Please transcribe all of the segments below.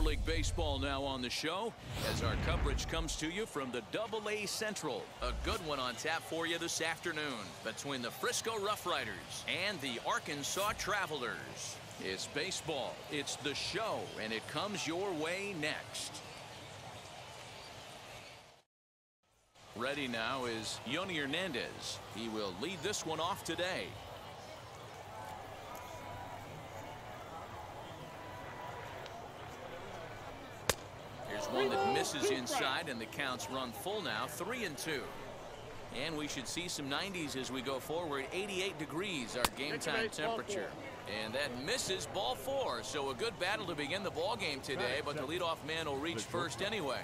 League Baseball now on the show as our coverage comes to you from the Double A Central. A good one on tap for you this afternoon between the Frisco Rough Riders and the Arkansas Travelers. It's baseball, it's the show, and it comes your way next. Ready now is Yonny Hernandez. He will lead this one off today. One that misses inside, and the counts run full now, three and two. And we should see some 90s as we go forward. 88 degrees, our game time temperature. And that misses ball four. So a good battle to begin the ball game today, but the leadoff man will reach first anyway.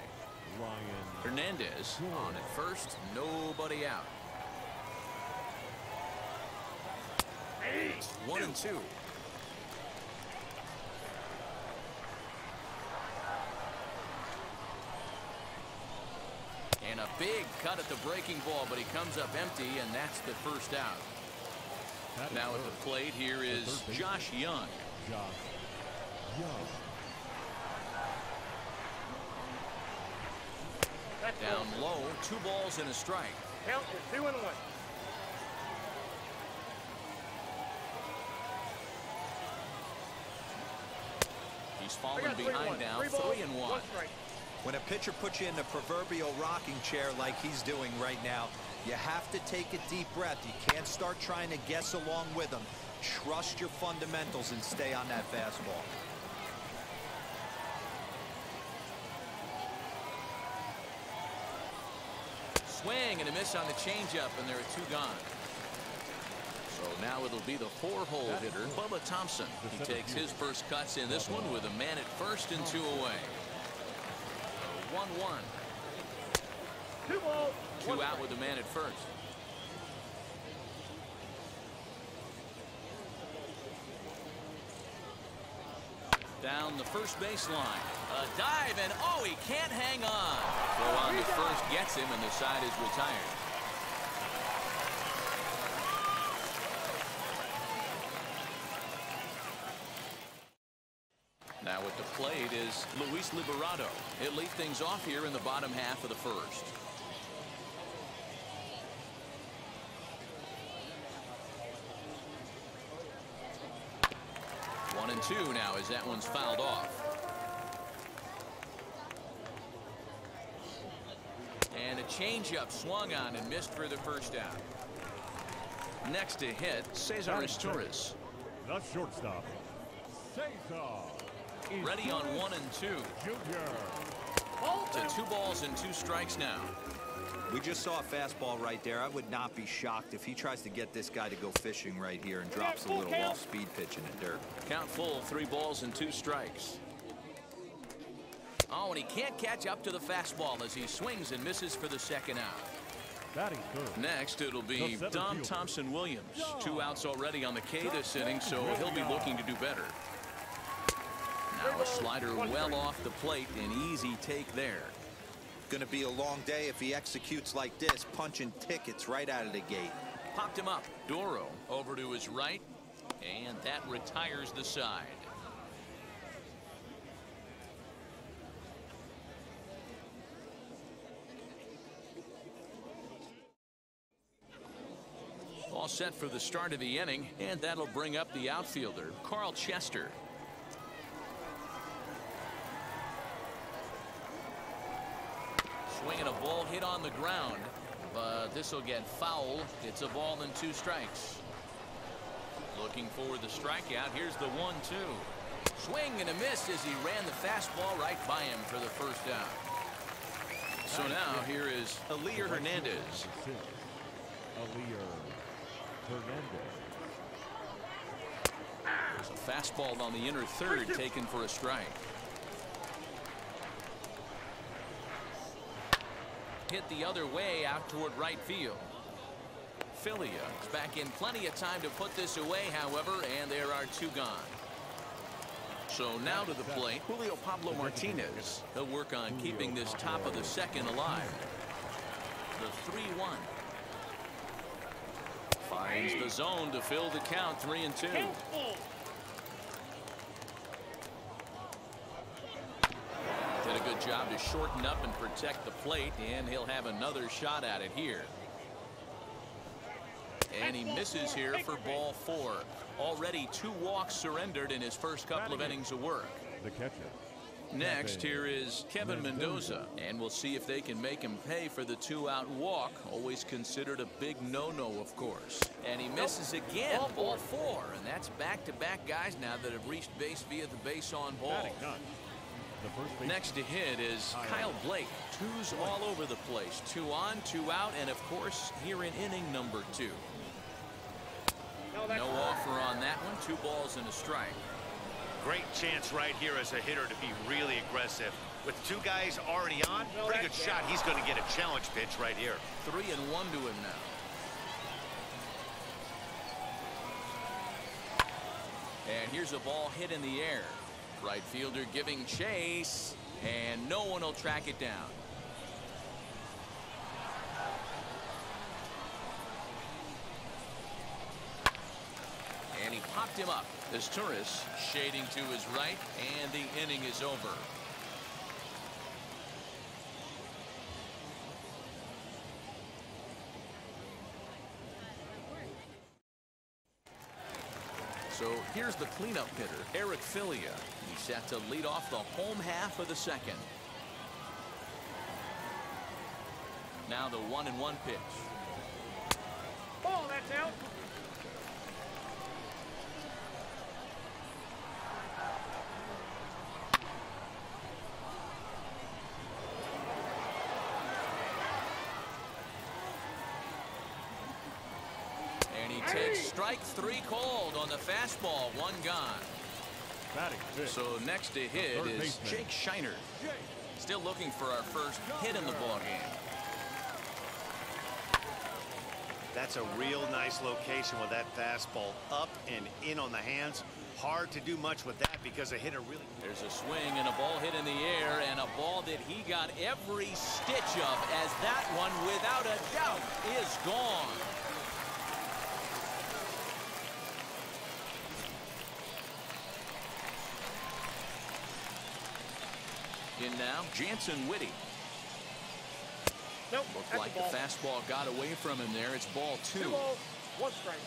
Hernandez on at first, nobody out. One and two. A big cut at the breaking ball, but he comes up empty, and that's the first out. Now at the plate, here is Josh Jung. Josh Jung. Down low, two balls and a strike. Count is two and one. He's I fallen got three behind one. now, Three three and one. strike. When a pitcher puts you in the proverbial rocking chair like he's doing right now, you have to take a deep breath. You can't start trying to guess along with him. Trust your fundamentals and stay on that fastball. Swing and a miss on the changeup, and there are two gone. So now it'll be the four-hole hitter, Bubba Thompson. He takes his first cuts in this one with a man at first and two away. 1-1. Two balls. Two one out strike. with a man at first. Down the first baseline. A dive, and oh, he can't hang on. Throw on to first gets him, and the side is retired. Now at the plate is Luis Liberato. He'll lead things off here in the bottom half of the first. One and two now as that one's fouled off. And a changeup swung on and missed for the first out. Next to hit, Cesar Torres. The shortstop. Cesar. Ready on one and two. To two. two balls and two strikes now. We just saw a fastball right there. I would not be shocked if he tries to get this guy to go fishing right here and drops a little off-speed pitch in the dirt. Count full, three balls and two strikes. Oh, and he can't catch up to the fastball as he swings and misses for the second out. Batting third. Next, it'll be The Dom. Thompson Williams. Two outs already on the K this inning, so he'll be looking to do better. Now a slider well off the plate, an easy take there. Going to be a long day if he executes like this, punching tickets right out of the gate. Popped him up. Dorow over to his right, and that retires the side. All set for the start of the inning, and that'll bring up the outfielder, Carl Chester. Swinging a ball hit on the ground, but this will get foul. It's a ball and two strikes. Looking for the strikeout. Here's the one two. Swing and a miss as he ran the fastball right by him for the first out. So now here is Elier Hernandez. Elier Hernandez. There's a fastball on the inner third taken for a strike. hit the other way out toward right field. Filia is back in plenty of time to put this away, however, and there are two gone. So now to the plate, Julio Pablo Martinez. He'll work on keeping this top of the second alive. The 3-1. Finds the zone to fill the count 3 and 2. Job to shorten up and protect the plate, and he'll have another shot at it here. And he misses here for ball four. Already two walks surrendered in his first couple of innings of work. The catcher. Next, here is Kevin Mendoza, and we'll see if they can make him pay for the two-out walk. Always considered a big no-no, of course. And he misses again, ball four, and that's back-to-back guys now that have reached base via the base on ball. Next to hit is Kyle Blake. Twos all over the place. Two on, two out, and of course, here in inning number two. No offer on that one. Two balls and a strike. Great chance right here as a hitter to be really aggressive. With two guys already on, pretty good shot. He's going to get a challenge pitch right here. Three and one to him now. And here's a ball hit in the air. Right fielder giving chase, and no one will track it down. And he popped him up. Izturis shading to his right, and the inning is over. So here's the cleanup hitter, Eric Filia. He's set to lead off the home half of the second. Now the one and one pitch. Ball, that's out. And he takes strike three called on the fastball. One gone. So next to hit is baseman. Jake Shiner. Still looking for our first hit in the ball game. That's a real nice location with that fastball up and in on the hands. Hard to do much with that because a hitter really There's a swing and a ball hit in the air and a ball that he got every stitch of as that one without a doubt is gone. Now, Jansen Whitty. Nope. Looked like a the fastball got away from him there. It's ball Two two. balls, one strike.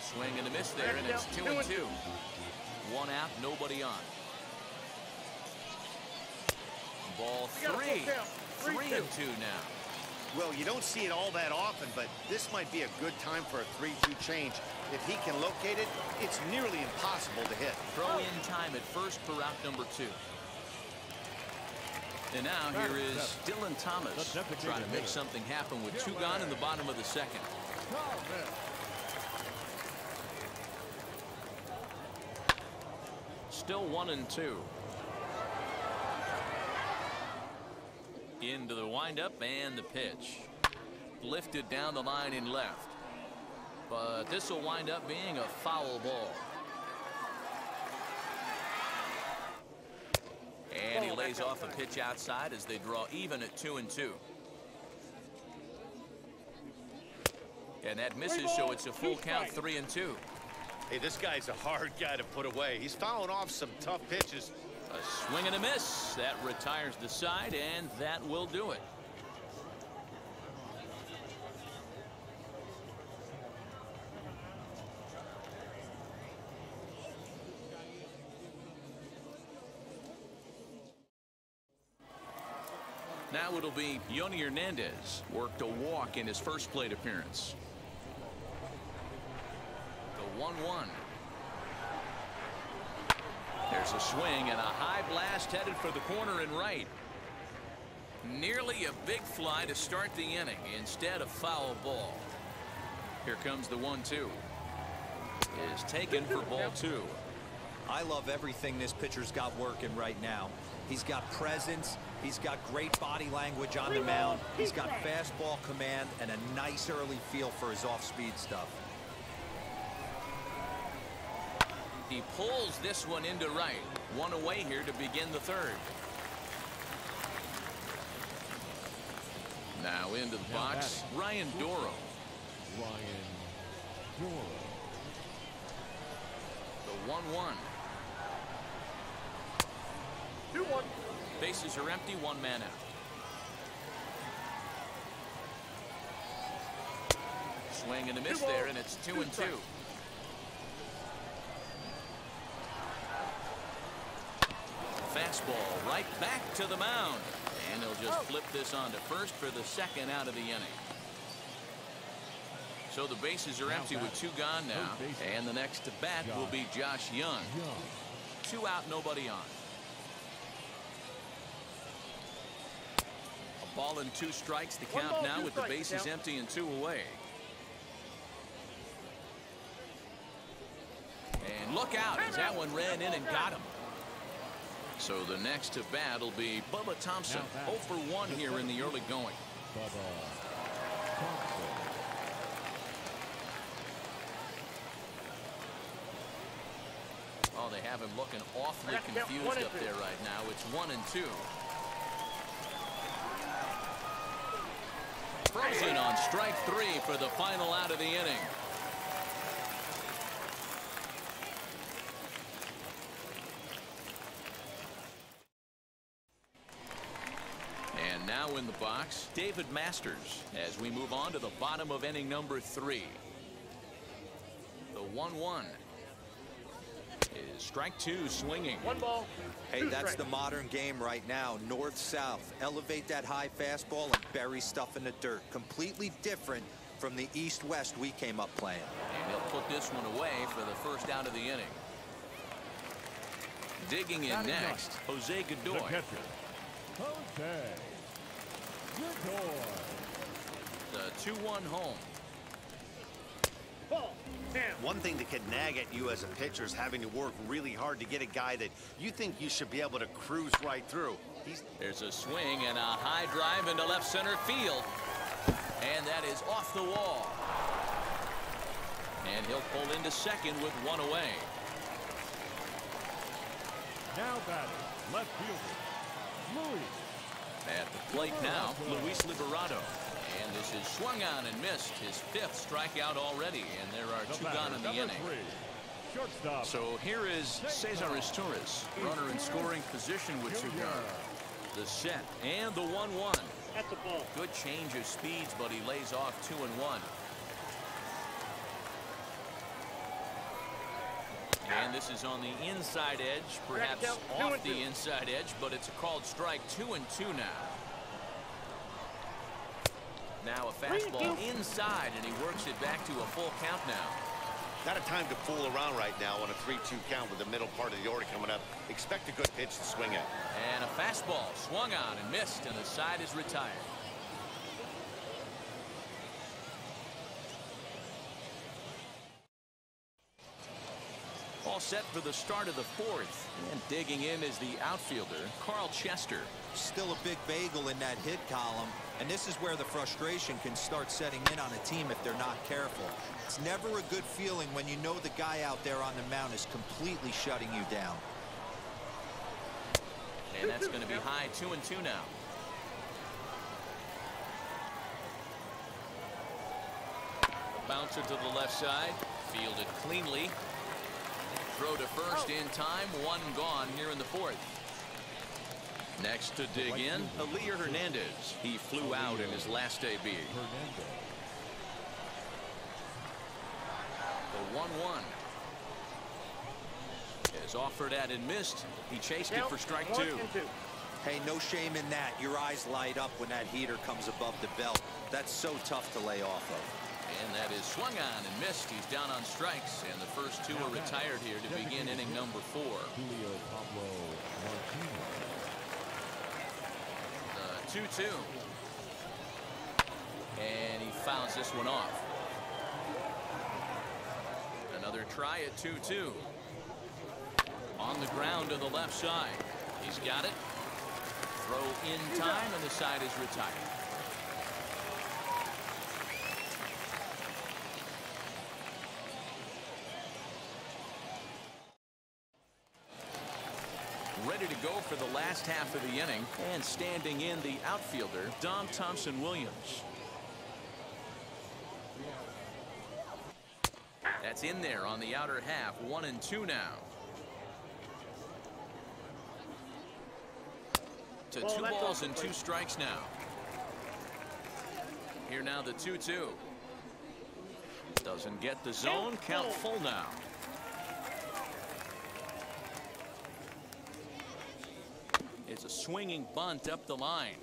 Swing and a miss there, and it's two and two. One out, nobody on. Ball You got a three. Three, and two now. Well, you don't see it all that often, but this might be a good time for a 3-2 change. If he can locate it, it's nearly impossible to hit. Throw in time at first for out number two. And now here is Dylan Thomas trying to make something happen with two gone in the bottom of the second. Still one and two. Into the windup and the pitch. Lifted down the line in left. But this will wind up being a foul ball. And he lays off a pitch outside as they draw even at two and two. And that misses, so it's a full count three and two. Hey, this guy's a hard guy to put away. He's fouling off some tough pitches. A swing and a miss. That retires the side, and that will do it. Now it'll be Yonny Hernandez. Worked a walk in his first plate appearance. The 1 1. There's a swing and a high blast headed for the corner and right. Nearly a big fly to start the inning instead of foul ball. Here comes the 1 2. Is taken for ball two. I love everything this pitcher's got working right now. He's got presence. He's got great body language on the mound. He's got fastball command and a nice early feel for his off-speed stuff. He pulls this one into right. One away here to begin the third. Now into the Now box, batting. Ryan Dorow. Ryan Dorow. The 1 1. Two one. Bases are empty, one man out. Swing and a miss Two there, balls, and it's two two and two. Fastball right back to the mound. And he'll just flip this on to first for the second out of the inning. So the bases are Now empty with two gone now. And the next to bat will be Josh Jung. Jung. Two out, nobody on. A ball and two strikes the count ball, now two with the bases count. empty and two away. And look out as that one ran in and got him. So the next to bat will be Bubba Thompson. Now 0 for 1 here in the early going. Bubba Thompson. Oh, they have him looking awfully I got to count confused up there right now. It's one and two. Frozen on strike three for the final out of the inning. And now in the box, David Masters as we move on to the bottom of inning number three. The 1 1 is strike two swinging. One ball. Hey, two that's the modern game right now. North south. Elevate that high fastball and bury stuff in the dirt. Completely different from the east west we came up playing. And he'll put this one away for the first out of the inning. Digging in next, Jose The Godoy. catcher. Jose. Godoy. The 2-1 home. One thing that could nag at you as a pitcher is having to work really hard to get a guy that you think you should be able to cruise right through. He's There's a swing and a high drive into left center field. And that is off the wall. And he'll pull into second with one away. Now batting. Left fielder. Louis. At the plate now, Luis Liberato. And this is swung on and missed. His fifth strikeout already. And there are two gone in the inning. So here is Cesar Torres, runner in scoring position with two gone. The set and the 1-1. That's a ball. Good change of speeds, but he lays off two and one. And this is on the inside edge, perhaps off the inside edge, but it's a called strike two and two now. Now a fastball inside, and he works it back to a full count now. not a time to fool around right now on a 3-2 count with the middle part of the order coming up. Expect a good pitch to swing at. And a fastball swung on and missed, and the side is retired. Set for the start of the fourth. And digging in is the outfielder, Carl Chester. Still a big bagel in that hit column. And this is where the frustration can start setting in on a team if they're not careful. It's never a good feeling when you know the guy out there on the mound is completely shutting you down. And that's going to be high two and two now. Bouncer to the left side. Fielded cleanly. Throw to first oh. in time. One gone here in the fourth. Next to dig in, Elier Hernandez. He flew out in his last AB. Hernandez. The 1-1. Is offered at and missed. He chased it for strike one two. and two. Hey, no shame in that. Your eyes light up when that heater comes above the belt. That's so tough to lay off of. And that is swung on and missed. He's down on strikes. And the first two are retired here to begin inning number four. Julio Pablo Martinez. The 2-2. And he fouls this one off. Another try at 2-2. On the ground to the left side. He's got it. Throw in time, and the side is retired. Ready to go for the last half of the inning. And standing in the outfielder, Dom Thompson Williams. That's in there on the outer half. One and two now. to two balls and two strikes now. Here now the 2-2. Doesn't get the zone. Count full now. It's a swinging bunt up the line.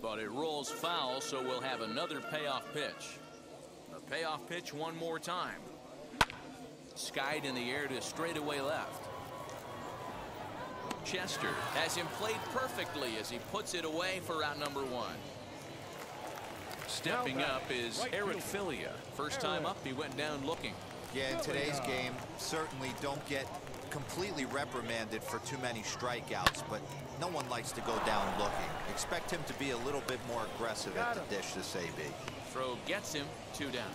But it rolls foul, so we'll have another payoff pitch. A payoff pitch one more time. Skied in the air to straightaway left. Chester has him played perfectly as he puts it away for out number one. Stepping up is Eric Filia. First time up, he went down looking. Yeah, in today's game, certainly don't get completely reprimanded for too many strikeouts, but no one likes to go down looking. Expect him to be a little bit more aggressive at the dish this AB. Throw gets him two down.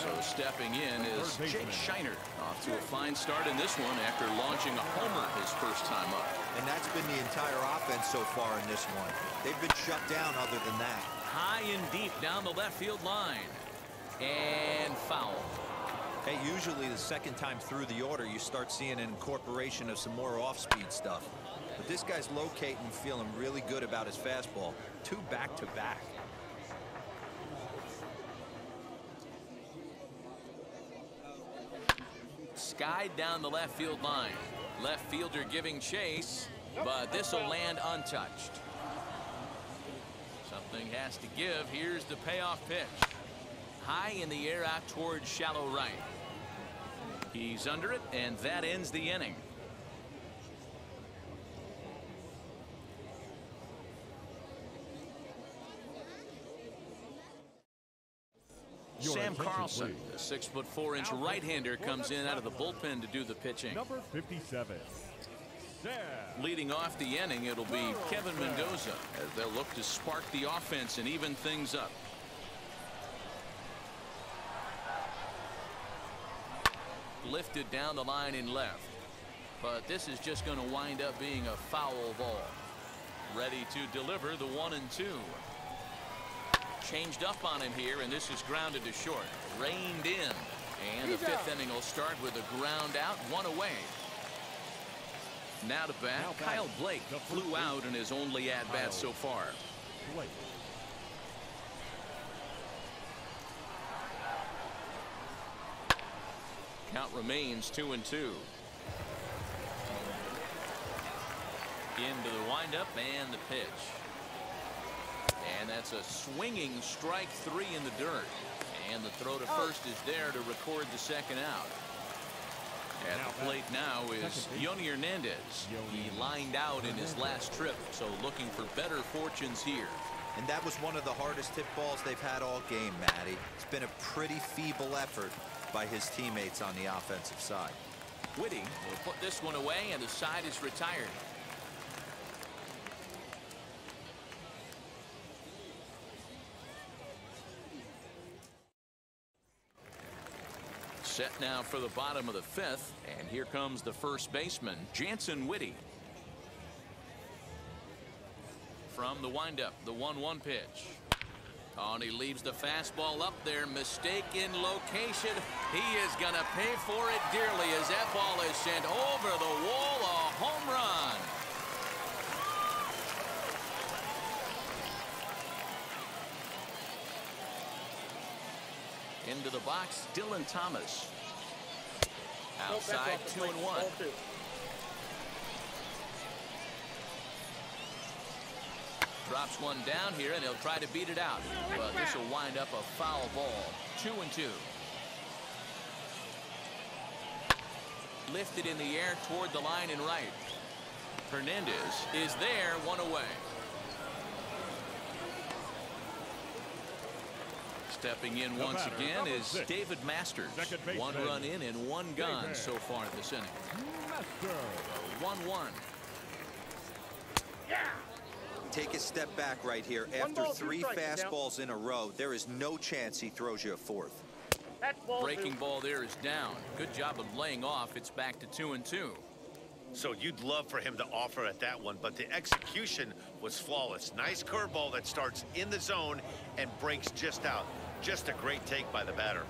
So stepping in is Jake. Shiner. Off to a fine start in this one after launching a homer his first time up. And that's been the entire offense so far in this one. They've been shut down other than that. High and deep down the left field line. And foul. Hey, usually the second time through the order, you start seeing an incorporation of some more off-speed stuff. But this guy's locating feeling really good about his fastball. Two back-to-back. Skied down the left field line. Left fielder giving chase, but this will land untouched. Something has to give. Here's the payoff pitch. High in the air out towards shallow right. He's under it, and that ends the inning. Your Sam Carlson, the six foot four inch right-hander, comes in out of the bullpen to do the pitching. Number 57. Sam. Leading off the inning, it'll be Kevin Mendoza as they'll look to spark the offense and even things up. Lifted down the line and left. But this is just going to wind up being a foul ball. Ready to deliver the one and two. Changed up on him here, and this is grounded to short. Reined in. And the fifth out. inning will start with a ground out, one away. Now to bat, Now Kyle Blake flew out in his only at bat so far. Blake. Count remains two and two. Into the windup and the pitch. And that's a swinging strike three in the dirt. And the throw to oh. first is there to record the second out. At the plate now is. Yonny Hernandez. He lined out in his last trip, so looking for better fortunes here. And that was one of the hardest hit balls they've had all game, Matty. It's been a pretty feeble effort by his teammates on the offensive side. Whitty will put this one away, and the side is retired. Set now for the bottom of the fifth, and here comes the first baseman, Jansen Whitty. From the windup, the 1-1 pitch. Oh, and he leaves the fastball up there. Mistake in location. He is going to pay for it dearly as that ball is sent over the wall. A home run. Into the box, Dylan Thomas. Outside, two and one. Ball two. Drops one down here, and he'll try to beat it out. But this will wind up a foul ball. Two and two. Lifted in the air toward the line and right. Hernandez is there, one away. Stepping in once again is six. David Masters. One run in and one gone so far in this inning. Master. 1-1. Yeah. Take a step back right here. One After ball, three fastballs in a row, there is no chance he throws you a fourth. That's ball Breaking two. ball there is down. Good job of laying off. It's back to two and two. So you'd love for him to offer at that one, but the execution was flawless. Nice curveball that starts in the zone and breaks just out. Just a great take by the batter.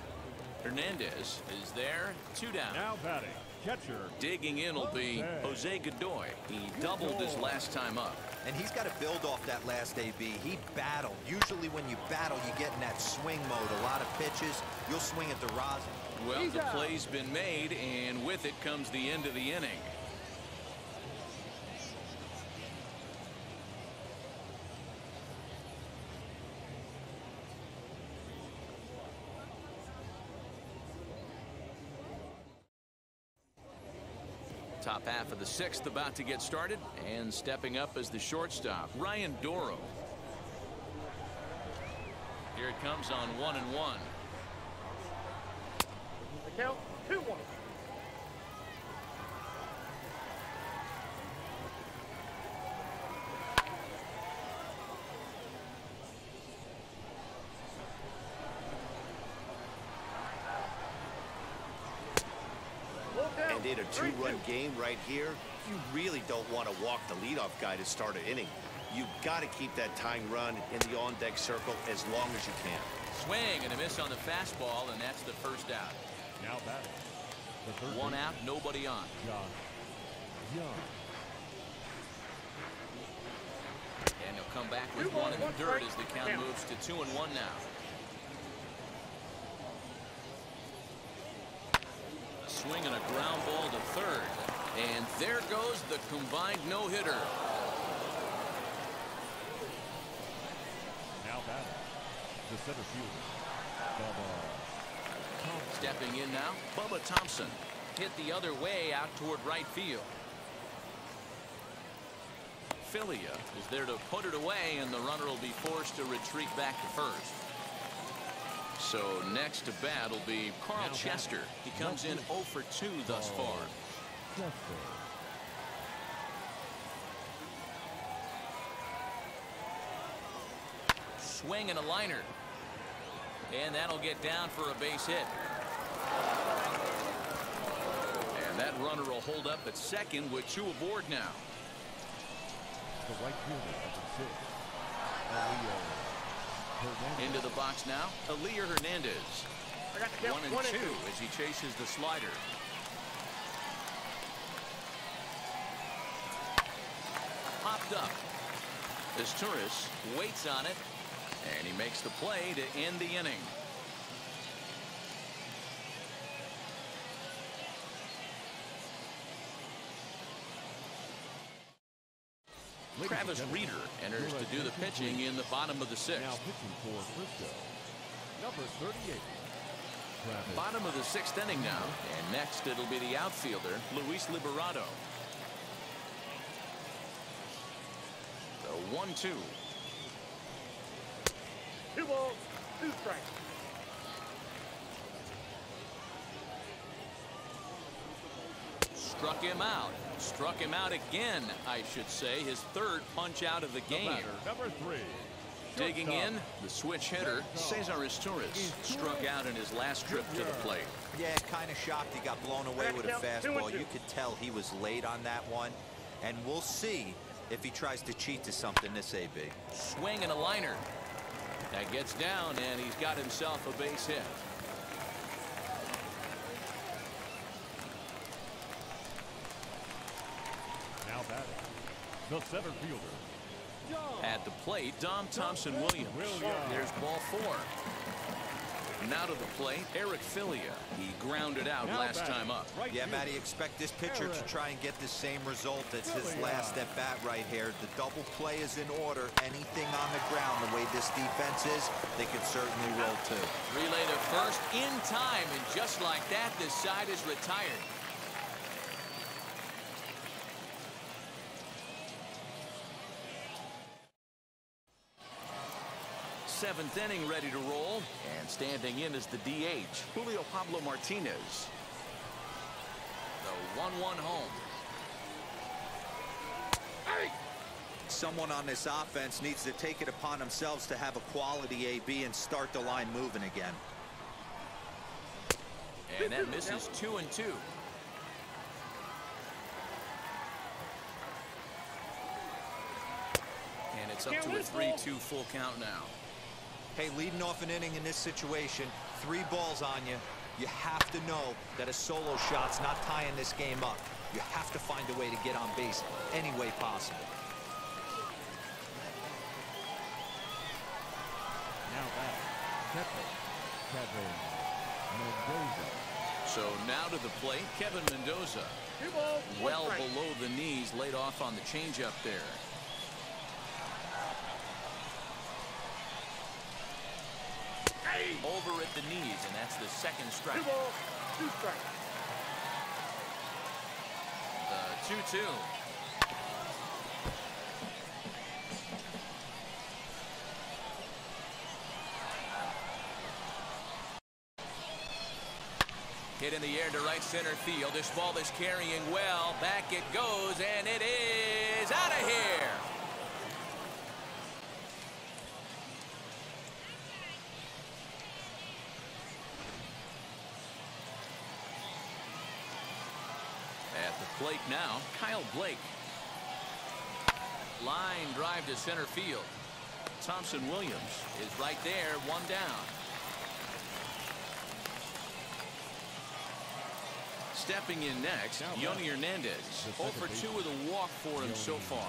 Hernandez is there. Two down. Now batting, catcher. Digging in will be Jose Godoy. He doubled his last time up. And he's got to build off that last AB. He battled. Usually when you battle, you get in that swing mode. A lot of pitches, you'll swing at the rosin. Well, the play's been made, and with it comes the end of the inning. Top half of the sixth about to get started and stepping up as the shortstop Ryan Dorow. Here it comes on one and one. The count, 2 1. And in a two-run game right here, you really don't want to walk the leadoff guy to start an inning. You've got to keep that tying run in the on-deck circle as long as you can. Swing and a miss on the fastball, and that's the first out. Now batting, the third One baseman, out, nobody on. Josh Jung. And he'll come back with one in the dirt as the count Count. moves to two and one now. A swing and a ground ball to third. And there goes the combined no-hitter. Now batting, the center fielder, Bubba Thompson. Stepping in now, Bubba Thompson. Hit the other way out toward right field. Filia is there to put it away, and the runner will be forced to retreat back to first. So next to bat will be Carl Now Chester. He comes in 0 for 2 thus oh. far. Chester. Swing and a liner. And that'll get down for a base hit. And that runner will hold up at second with two aboard now. The right fielder, number six, Elier Hernandez. Into the box now, Elier Hernandez. I got the count, One and one and two two. as he chases the slider. Popped up. Izturis waits on it, and he makes the play to end the inning. Travis Reeder enters to do the pitching in the bottom of the Now sixth. pitching for Frisco, number 38, Travis Bottom of the sixth inning now, and next it'll be the outfielder, Luis Liberato. The one-two. Two balls, two strikes. Struck him out. Struck him out again, I should say. His third punch out of the The game. batter, number three, Digging in, the switch hitter, Cesar Torres, struck out in his last trip to the plate. Yeah, kind of shocked he got blown away with a fastball. You could tell he was late on that one. And we'll see if he tries to cheat to something this AB. Swing and a liner. That gets down, and he's got himself a base hit. Now batting, the center fielder, At the plate, Dom Thompson Williams. Williams. There's ball four. Now to the plate, Eric Filia. He grounded out Now last batting, time up. right Yeah, fielder, Matty, expect this pitcher to try and get the same result as his last at bat right here. The double play is in order. Anything on the ground, the way this defense is, they could certainly roll too. Relay to first in time, and just like that, this side is retired. Seventh inning ready to roll, and standing in is the DH, Julio Pablo Martinez. The 1-1 home. Someone on this offense needs to take it upon themselves to have a quality AB and start the line moving again. And that misses two and two. And it's up to a 3-2 full count now. Hey, leading off an inning in this situation, three balls on you. You have to know that a solo shot's not tying this game up. You have to find a way to get on base any way possible. Now back, Kevin. Kevin Mendoza. So now to the plate, Kevin Mendoza. Two balls, one Well below the knees, laid off on the changeup there. Hey, Over at the knees, and that's the second strike. two balls, two strikes. The 2-2. Hit in the air to right center field. This ball is carrying well. Back it goes, and it is out of here. At the plate now, Kyle Blake. Line drive to center field. Thompson Williams is right there, one down. Stepping in next, Yonny Hernandez. 0 for 2 with a walk for him so far.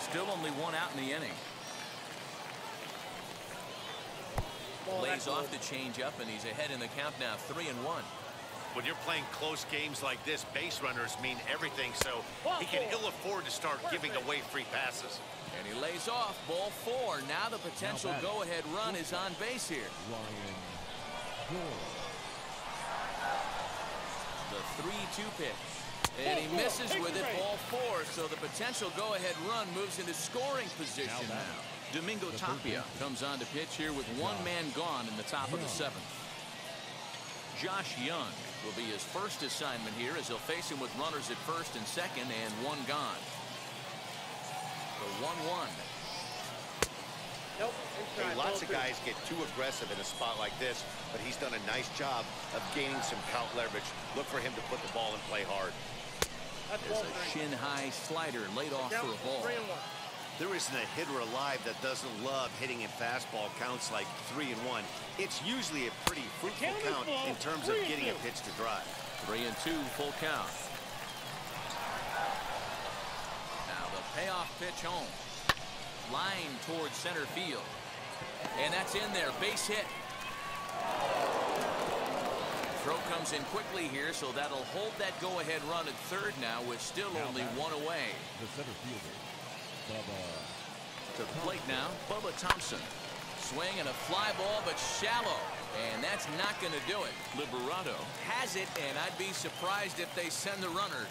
Still only one out in the inning. Ball, Lays off the changeup, and he's ahead in the count now, 3 and 1. When you're playing close games like this, base runners mean everything, so he can ill afford to start giving away free passes. And he lays off ball four. Now the potential go-ahead run is on base here. Ryan The 3-2 pitch. And he misses with it, ball four. So the potential go-ahead run moves into scoring position Now now. Domingo Tapia comes on to pitch here with one man gone in the top of the seventh. Josh Jung will be his first assignment here as he'll face him with runners at first and second and one gone. The 1-1. Nope, Hey, lots of guys get too aggressive in a spot like this, but he's done a nice job of gaining some count leverage. Look for him to put the ball and play hard. That's There's a shin-high slider laid off for a ball. Three and one. There isn't a hitter alive that doesn't love hitting in fastball counts like three and one. It's usually a pretty fruitful count is count ball, in terms of getting a pitch to drive. Three and two, full count. Now the payoff pitch home. Line towards center field. And that's in there. Base hit. Throw comes in quickly here, so that'll hold that go-ahead run at third now with still only one away. The center fielder, Bubba To the plate now, Bubba Thompson. Swing and a fly ball, but shallow. And that's not going to do it. Liberato has it, and I'd be surprised if they send the runner.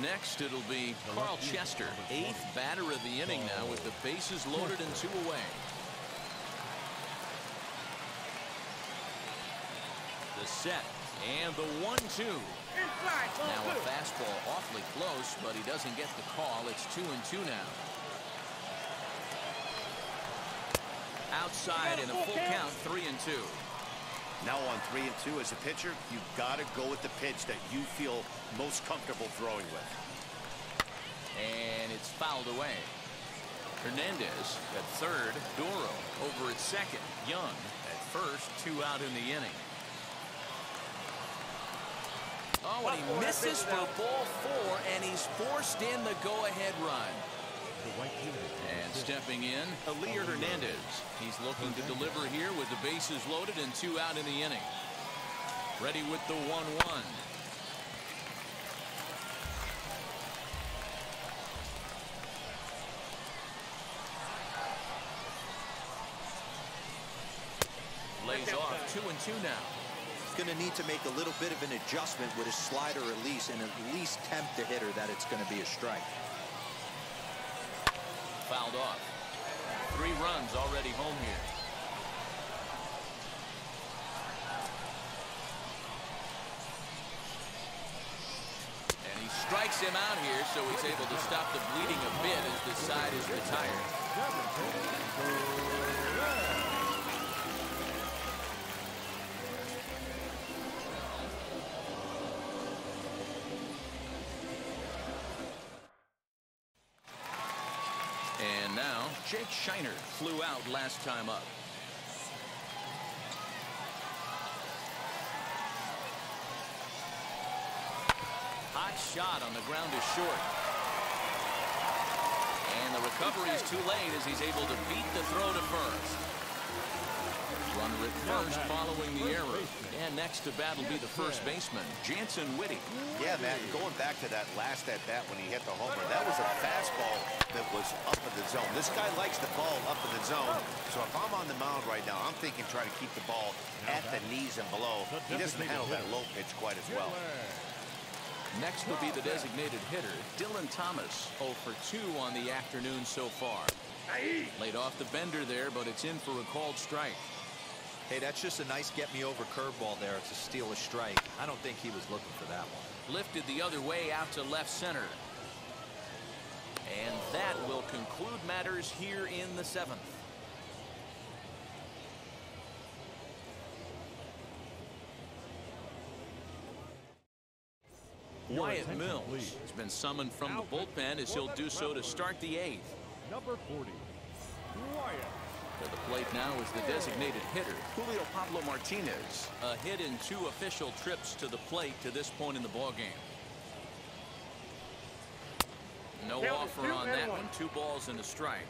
Next, it'll be Carl Chester, eighth batter of the inning now with the bases loaded and two away. The set and the one-two. Inside, Now a fastball awfully close, but he doesn't get the call. It's two and two now. Outside in a full count, three and two. Now on three and two as a pitcher, you've got to go with the pitch that you feel most comfortable throwing with. And it's fouled away. Hernandez at third. Dorow over at second. Jung at first. Two out in the inning. Oh, and he misses for ball four, and he's forced in the go-ahead run. And stepping in, Elier Hernandez. He's looking to deliver here with the bases loaded and two out in the inning. Ready with the 1-1. Lays off two and two now. Going to need to make a little bit of an adjustment with his slider release and at least tempt the hitter that it's going to be a strike. Fouled off. Three runs already home here. And he strikes him out here, so he's able to stop the bleeding a bit as the side is retired. Scheiner flew out last time up. Hot shot on the ground is short. And the recovery is too late as he's able to beat the throw to first. Runner at first following the error. And next to bat will be the first baseman, Jantzen Witte. Yeah, Matt, going back to that last at bat when he hit the homer, that was a fastball that was up in the zone. This guy likes the ball up in the zone. So if I'm on the mound right now, I'm thinking try to keep the ball at the knees and below. He doesn't handle that low pitch quite as well. Next will be the designated hitter, Dylan Thomas, 0 for 2 on the afternoon so far. Laid off the bender there, but it's in for a called strike. Hey, that's just a nice get-me-over curveball there. It's a steal a strike. I don't think he was looking for that one. Lifted the other way out to left center. And that will conclude matters here in the seventh. Wyatt Mills has been summoned from the bullpen as he'll do so to start the eighth. Number 40, Wyatt. To the plate now is the designated hitter. Julio Pablo Martinez. A hit in two official trips to the plate to this point in the ballgame. No Count offer on that one. one. Two balls and a strike.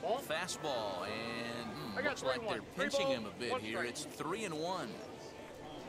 Ball. Fastball and hmm, I got looks like one. they're Three pinching balls, him a bit here. strike. It's three and one.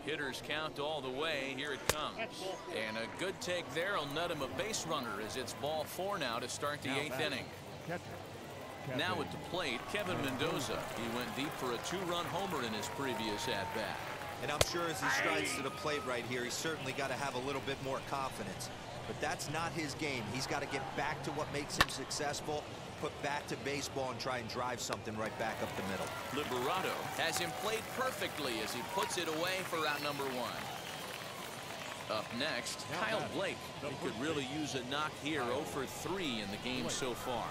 Hitters count all the way. Here it comes. That's ball four. And a good take there will nut him a base runner as it's ball four now to start the Now eighth batting, inning. Catcher. Now at the plate, Kevin Mendoza. He went deep for a two-run homer in his previous at-bat. And I'm sure as he strides to the plate right here, he's certainly got to have a little bit more confidence. But that's not his game. He's got to get back to what makes him successful, put back to baseball, and try and drive something right back up the middle. Liberato has him played perfectly as he puts it away for out number one. Up next, Now Kyle batting, Blake. He could really use a knock here, 0 for 3 in the game so far.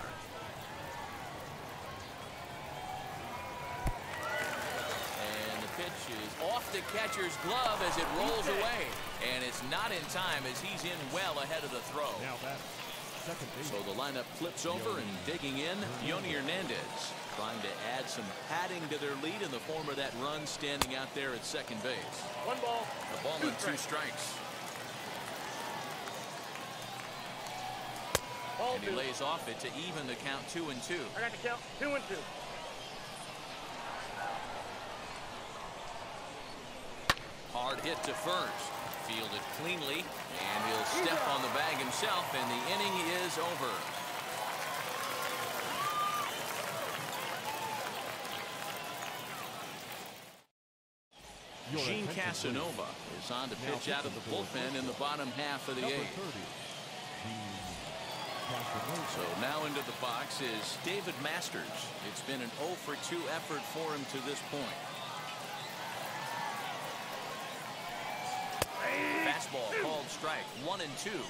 And the pitch is off the catcher's glove as it rolls away. And it's not in time as he's in well ahead of the throw. So the lineup flips over and digging in, Yonny Hernandez trying to add some padding to their lead in the form of that run standing out there at second base. One ball. A ball and two strikes. Ball And he two. lays off it to even the count two and two. I got the count. Two and two. Hard hit to first. Fielded cleanly. And he'll step on the bag himself and the inning is over. Gene. Casanova is on to pitch out of the bullpen in the bottom half of the Number 30, eighth. So now into the box is David Masters. It's been an 0 for 2 effort for him to this point. Fastball called strike. One and two.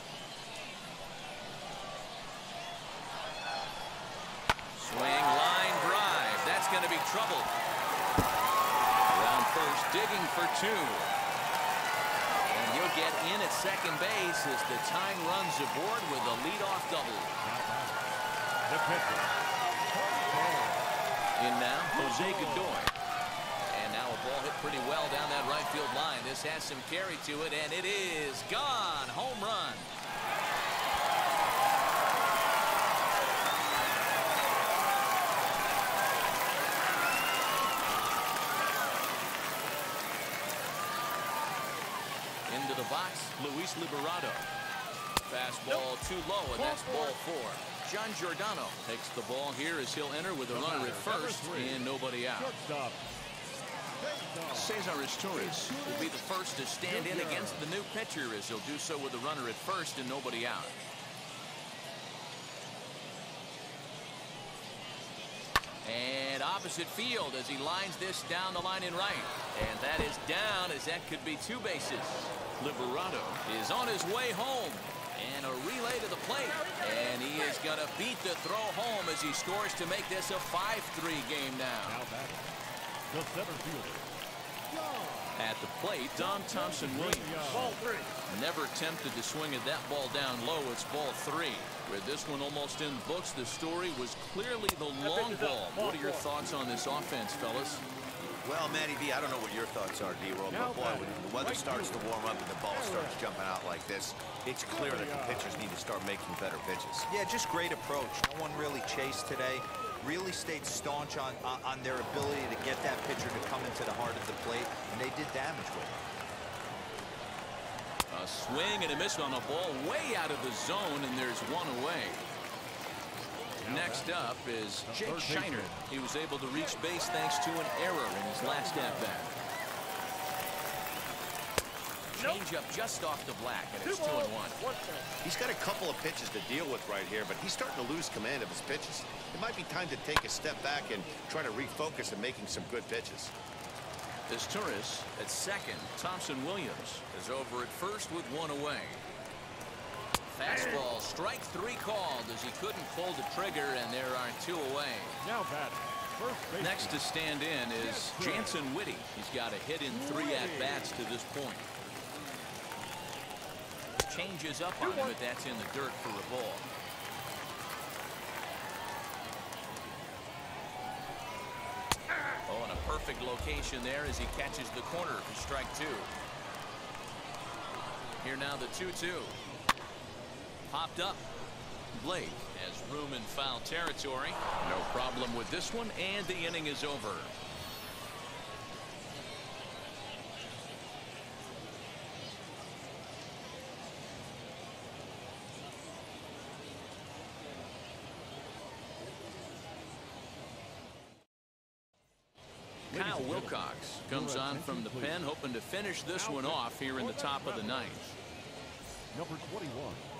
Swing, line, drive. That's going to be trouble. Around first, digging for two. And he'll get in at second base as the tying runs aboard with a leadoff double. The pitcher. In now, Jose Godoy. And now a ball hit pretty well down that right field line. This has some carry to it, and it is gone. Home run. Into the box, Luis Liberato. Fastball too low, and that's ball four. John Giordano takes the ball here as he'll enter with a The runner at first and nobody out. Shortstop. Cesar Izturis will be the first to stand in against the new pitcher as he'll do so with a runner at first and nobody out. And opposite field as he lines this down the line in right. And that is down as that could be two bases. Liberato is on his way home. And a relay to the plate. And he is going to beat the throw home as he scores to make this a 5-3 game now. Now batting, the center fielder. At the plate, Dom Thompson Williams. Ball three. Never tempted to swing at that ball down low. It's ball three. With this one almost in the books, the story was clearly the long pitch is up. ball. Ball What are your thoughts on this offense, fellas? Well, Matty B, I don't know what your thoughts are, D-Roll, but boy, when the weather starts to warm up and the ball starts jumping out like this, it's clear that the pitchers need to start making better pitches. Yeah, just great approach. No one really chased today. Really stayed staunch on, on, on their ability to get that pitcher to come into the heart of the plate, and they did damage with it. A swing and a miss on a ball way out of the zone, and there's one away. Next up is Jake Scheiner. He was able to reach base thanks to an error in his last at-bat. Change up just off the black, and it's two and one. He's got a couple of pitches to deal with right here, but he's starting to lose command of his pitches. It might be time to take a step back and try to refocus on making some good pitches. Izturis at second. Thompson Williams is over at first with one away. Fastball, strike three called as he couldn't pull the trigger, and there are two away. Now batting. Next to stand in is Jantzen Witte. He's got a hit in three at-bats to this point. Changes up on him, but that's in the dirt for a ball. Oh, and a perfect location there as he catches the corner for strike two. Here now the 2-2. Popped up. Blake has room in foul territory. No problem with this one, and the inning is over. Kyle Wilcox comes on from the pen, hoping to finish this one off here in the top of the ninth. Number 21.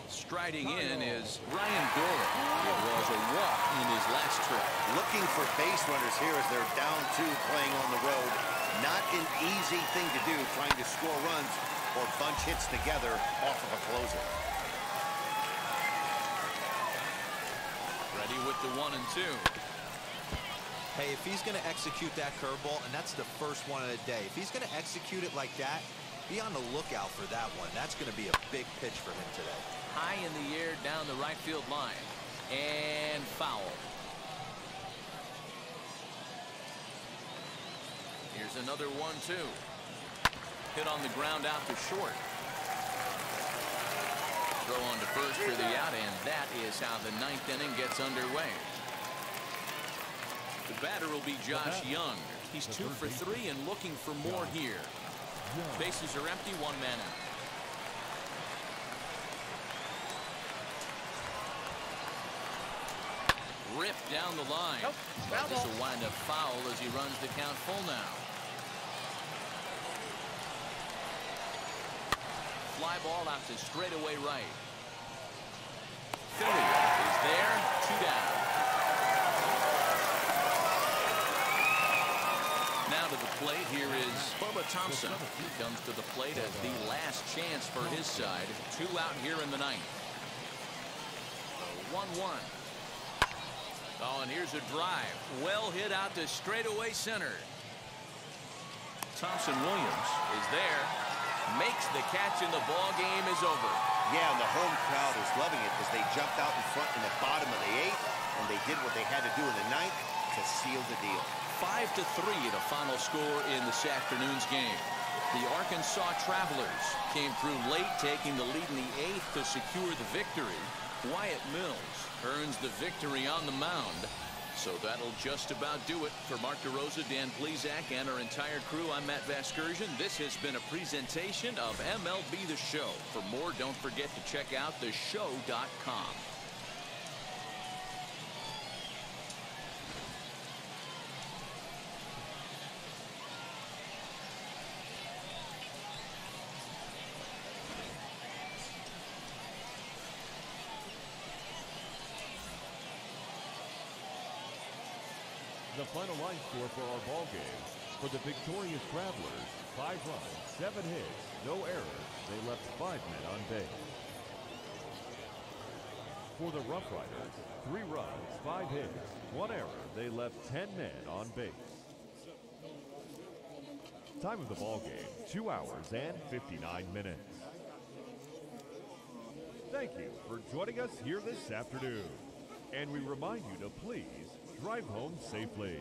Striding in is Ryan Dorow. It was a walk in his last trip. Looking for base runners here as they're down two playing on the road. Not an easy thing to do trying to score runs or bunch hits together off of a closer. Ready with the one and two. Hey, if he's going to execute that curveball, and that's the first one of the day, if he's going to execute it like that, be on the lookout for that one. That's going to be a big pitch for him today. High in the air down the right field line. And foul. Here's another one, two. Hit on the ground out to short. Throw on to first for the out, and that is how the ninth inning gets underway. The batter will be Josh Jung. He's two for three and looking for more here. Bases are empty, one man out. Ripped down the line. Nope. But this will wind up foul as he runs the count full now. Fly ball out to straightaway right. Philly is there, two down. Now to the plate, here is Bubba Thompson. Comes to the plate as the last chance for his side. Two out here in the ninth. 1-1. Oh, and here's a drive. Well hit out to straightaway center. Thompson Williams is there. Makes the catch and the ball game is over. Yeah, and the home crowd is loving it because they jumped out in front in the bottom of the eighth, and they did what they had to do in the ninth to seal the deal. Five to three, the final score in this afternoon's game. The Arkansas Travelers came through late, taking the lead in the eighth to secure the victory. Wyatt Mills earns the victory on the mound. So that'll just about do it. For Mark DeRosa, Dan Plesac, and our entire crew, I'm Matt Vasgersian. This has been a presentation of MLB The Show. For more, don't forget to check out theshow.com. The final line score for our ball game. For the victorious Travelers, five runs, seven hits, no errors. They left five men on base. For the Rough Riders, three runs, five hits, one error. They left ten men on base. Time of the ball game, two hours and 59 minutes. Thank you for joining us here this afternoon. And we remind you to please drive home safely.